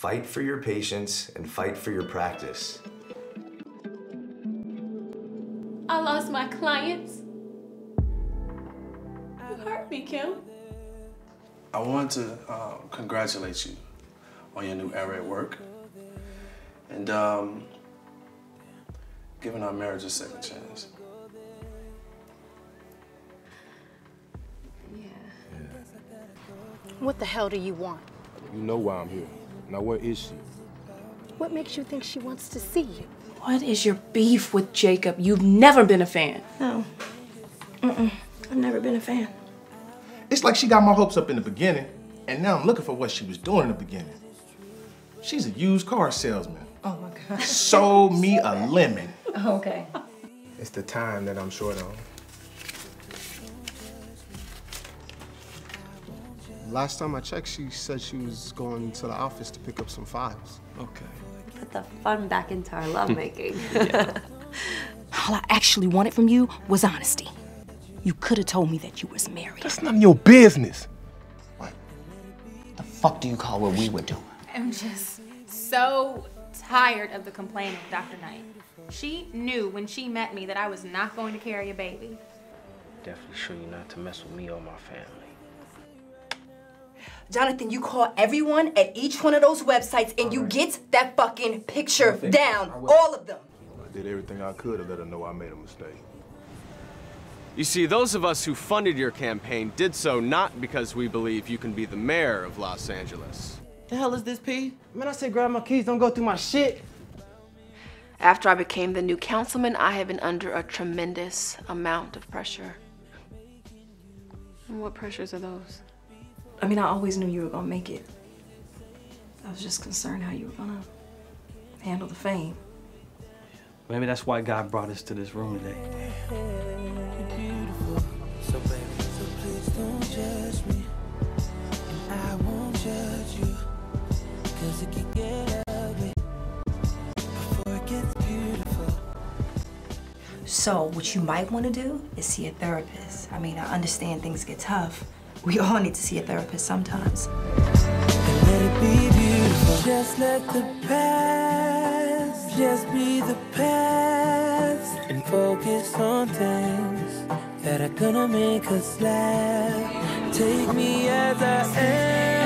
Fight for your patients and fight for your practice. I lost my clients. You hurt me, Kim. I want to uh, congratulate you on your new era at work and um, giving our marriage a second chance. What the hell do you want? You know why I'm here. Now, where is she? What makes you think she wants to see you? What is your beef with Jacob? You've never been a fan. No. Mm-mm. I've never been a fan. It's like she got my hopes up in the beginning, and now I'm looking for what she was doing in the beginning. She's a used car salesman. Oh my God. Sold me a lemon. okay. It's the time that I'm short on. Last time I checked, she said she was going to the office to pick up some files. Okay. Put the fun back into our lovemaking. All I actually wanted from you was honesty. You could have told me that you was married. That's none of your business. What the fuck do you call what we were doing? I'm just so tired of the complaining, Dr. Knight. She knew when she met me that I was not going to carry a baby. Definitely sure you not to mess with me or my family. Jonathan, you call everyone at each one of those websites and you get that fucking picture down. All of them. I did everything I could to let her know I made a mistake. You see, those of us who funded your campaign did so not because we believe you can be the mayor of Los Angeles. The hell is this, P? Man, I said grab my keys, don't go through my shit. After I became the new councilman, I have been under a tremendous amount of pressure. And what pressures are those? I mean, I always knew you were gonna make it. I was just concerned how you were gonna handle the fame. Maybe that's why God brought us to this room today. So baby, so please don't judge me. I won't judge you. Cause it can get ugly before it gets beautiful. So, what you might want to do is see a therapist. I mean, I understand things get tough. We all need to see a therapist sometimes. Let it be beautiful. Just let the past just be the past. And focus on things that are gonna make us laugh. Take me as I am,